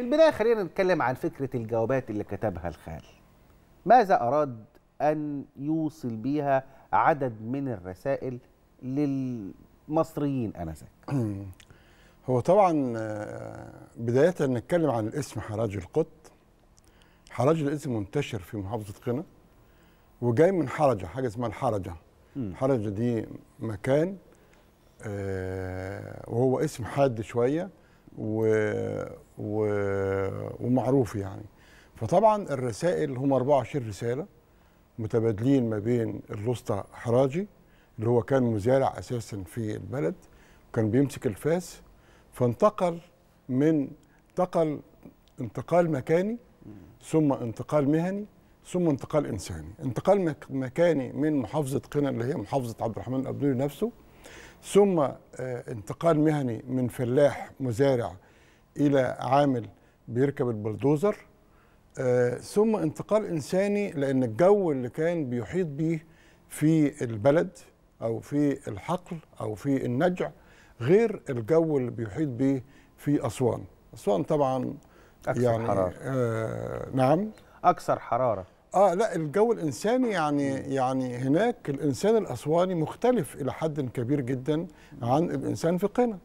في البداية خلينا نتكلم عن فكرة الجوابات اللي كتبها الخال. ماذا أراد أن يوصل بيها عدد من الرسائل للمصريين آنذاك؟ هو طبعا آه، بداية نتكلم عن الاسم حراج القط. حراج الاسم منتشر في محافظة قنا وجاي من حرجة حاجة اسمها الحرجة. حرجة دي مكان آه، وهو اسم حاد شوية. و و ومعروف يعني. فطبعا الرسائل هم 24 رسالة متبادلين ما بين الوسطى حراجي اللي هو كان مزارع أساسا في البلد وكان بيمسك الفاس فانتقل من انتقل انتقال مكاني ثم انتقال مهني ثم انتقال إنساني. انتقال مك- مكاني من محافظة قنا اللي هي محافظة عبد الرحمن الابدولي نفسه ثم آه، انتقال مهني من فلاح مزارع إلى عامل بيركب البلدوزر آه، ثم انتقال إنساني لأن الجو اللي كان بيحيط به في البلد أو في الحقل أو في النجع غير الجو اللي بيحيط به في أسوان. أسوان طبعا أكثر يعني حرارة. آه نعم. أكثر حرارة. آه لا الجو الإنساني يعني يعني هناك الإنسان الأسواني مختلف إلى حد كبير جدا عن الإنسان في قنا.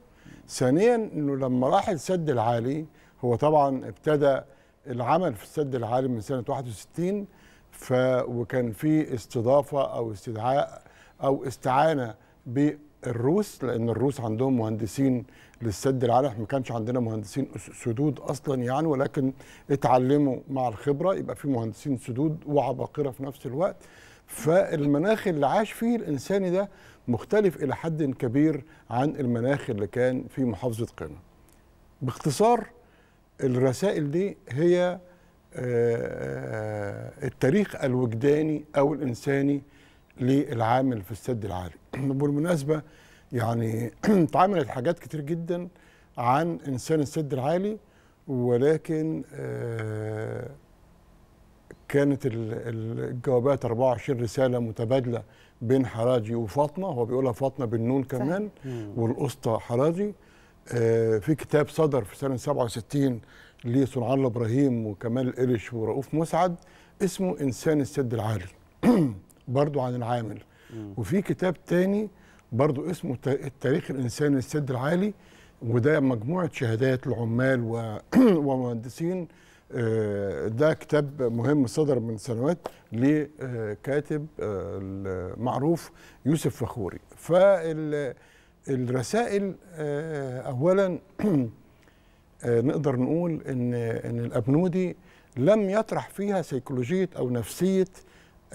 ثانيا إنه لما راح السد العالي هو طبعا ابتدى العمل في السد العالي من سنة 61 ف وكان في استضافة أو استدعاء أو استعانة بالروس لأن الروس عندهم مهندسين للسد العالي إحنا ما كانش عندنا مهندسين سدود أصلا يعني ولكن اتعلموا مع الخبرة يبقى في مهندسين سدود وعباقرة في نفس الوقت فالمناخ اللي عاش فيه الانساني ده مختلف إلى حد كبير عن المناخ اللي كان في محافظة قنا. باختصار الرسائل دي هي آه، التاريخ الوجداني أو الإنساني للعامل في السد العالي. بالمناسبه يعني اتعملت حاجات كتير جدا عن إنسان السد العالي ولكن آه، كانت ال- ال- الجوابات 24 رسالة متبادلة بين حراجي وفاطمة. هو بيقولها فاطمة بالنون كمان والأسطى حراجي. آه، في كتاب صدر في سنة 67 لصنعان الله إبراهيم وكمال القرش ورؤوف مسعد اسمه إنسان السد العالي. برضو عن العامل. وفي كتاب تاني برضو اسمه تا- التاريخ الإنساني للسد العالي وده مجموعة شهادات لعمال ومهندسين آه، ده كتاب مهم صدر من سنوات لكاتب آه، المعروف يوسف فخوري. فالرسائل اولا آه، نقدر نقول ان إن الأبنودي لم يطرح فيها سيكولوجية أو نفسية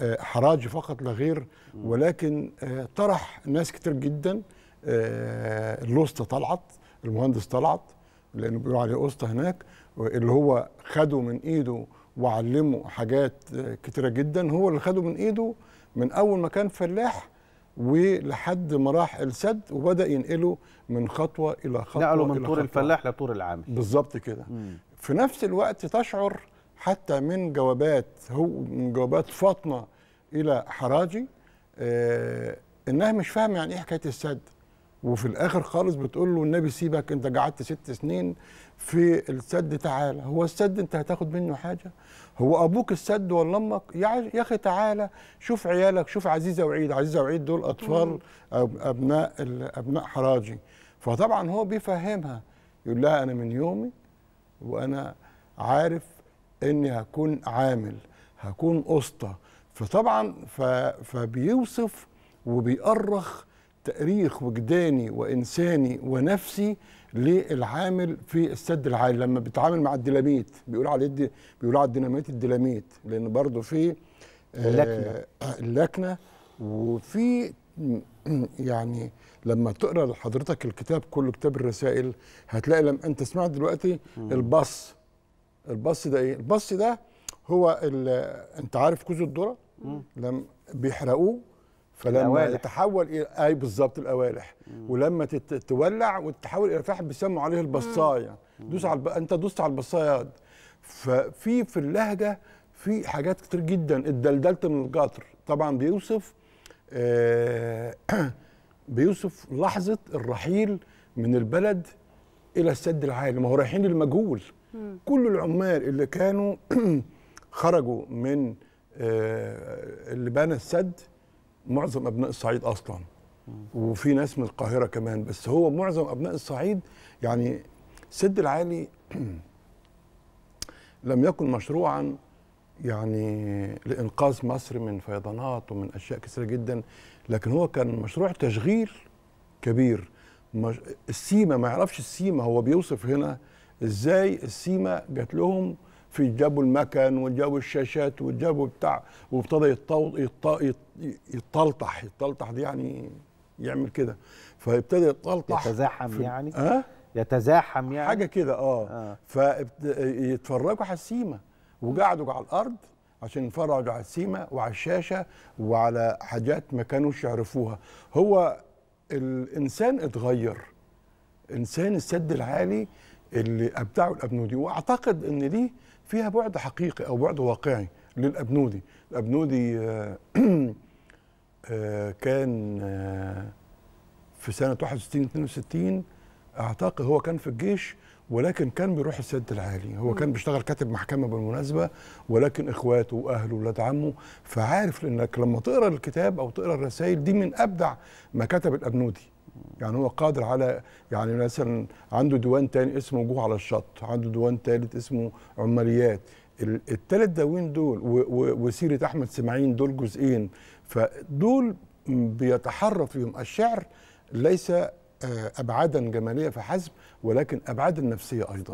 آه، حراجي فقط لا غير ولكن آه، طرح ناس كتير جدا آه، الوسطى طلعت المهندس طلعت لأنه بيقولوا عليه اسطى هناك اللي هو خده من إيده وعلمه حاجات كتيرة جدا هو اللي خده من إيده من أول ما كان فلاح ولحد ما راح السد وبدأ ينقله من خطوة إلى خطوة نقلوا من طور. الفلاح لطور العامل. بالظبط كده. في نفس الوقت تشعر حتى من جوابات هو من جوابات فاطمة إلى حراجي. آه إنها مش فاهمة يعني إيه حكاية السد. وفي الآخر خالص بتقول له النبي سيبك أنت قعدت ست سنين في السد تعالى هو السد أنت هتاخد منه حاجة؟ هو أبوك السد ولا أمك؟ يا أخي تعالى شوف عيالك شوف عزيزة وعيد. عزيزة وعيد دول أطفال أبناء أبناء حراجي. فطبعا هو بيفهمها. يقول لها أنا من يومي وأنا عارف إني هكون عامل هكون اسطى فطبعا. فبيوصف وبيأرخ تأريخ وجداني وإنساني ونفسي للعامل في السد العالي لما بيتعامل مع الديناميت بيقول عليه الدي... بيقول على الديناميت الديناميت لأن برضه في آه، اللكنة. اللكنة وفي يعني لما تقرأ لحضرتك الكتاب كله كتاب الرسائل هتلاقي لما أنت سمعت دلوقتي البص البص ده إيه البص ده هو ال- انت عارف كوز الذرة؟ لما بيحرقوه فلما الأوالح. يتحول إلى أي بالظبط القوالح ولما تت- تولع وتتحول إلى فحم بيسموا عليه البصاية. دوس على الب... أنت دوست على البصايه ففي في اللهجة في حاجات كتير جدا. اتدلدلت من القطر. طبعا بيوصف آه بيوصف لحظة الرحيل من البلد إلى السد العالي. ما هو رايحين للمجهول. كل العمال اللي كانوا خرجوا من آه، اللي بنى السد معظم أبناء الصعيد أصلا. وفي ناس من القاهرة كمان. بس هو معظم أبناء الصعيد يعني السد العالي لم يكن مشروعا يعني لإنقاذ مصر من فيضانات ومن أشياء كثيرة جدا. لكن هو كان مشروع تشغيل كبير. مش السيما ما يعرفش السيما هو بيوصف هنا إزاي السيما جات لهم في جابوا المكن وجابوا الشاشات وجابوا بتاع وابتدى يتطو- يط- يط- يتطلطح يتطلطح دي يعني يعمل كده. فابتدى يتطلطح يتزاحم يعني؟ آه؟ يتزاحم يعني؟ حاجة كده آه, آه. فيتفرجوا على السيما وقعدوا على الأرض عشان يتفرجوا على السيما وعلى الشاشة وعلى حاجات ما كانوش يعرفوها. هو الإنسان اتغير. إنسان السد العالي اللي ابدعه الابنودي وأعتقد إن دي فيها بعد حقيقي أو بعد واقعي للأبنودي. الأبنودي آه، آه، كان آه، في سنة 61 62 أعتقد هو كان في الجيش ولكن كان بيروح السد العالي. هو كان بيشتغل كاتب محكمة بالمناسبة ولكن إخواته وأهله ولاد عمه. فعارف إنك لما تقرأ الكتاب أو تقرأ الرسائل دي من أبدع ما كتب الأبنودي. يعني هو قادر على يعني مثلا عنده ديوان تاني اسمه جوع على الشط عنده ديوان تالت اسمه عماليات. ال- التلات دواوين دول وسيرة أحمد سماعين دول جزئين. فدول بيتحرى فيهم الشعر ليس آه، أبعادا جمالية فحسب ولكن أبعادا نفسية أيضا.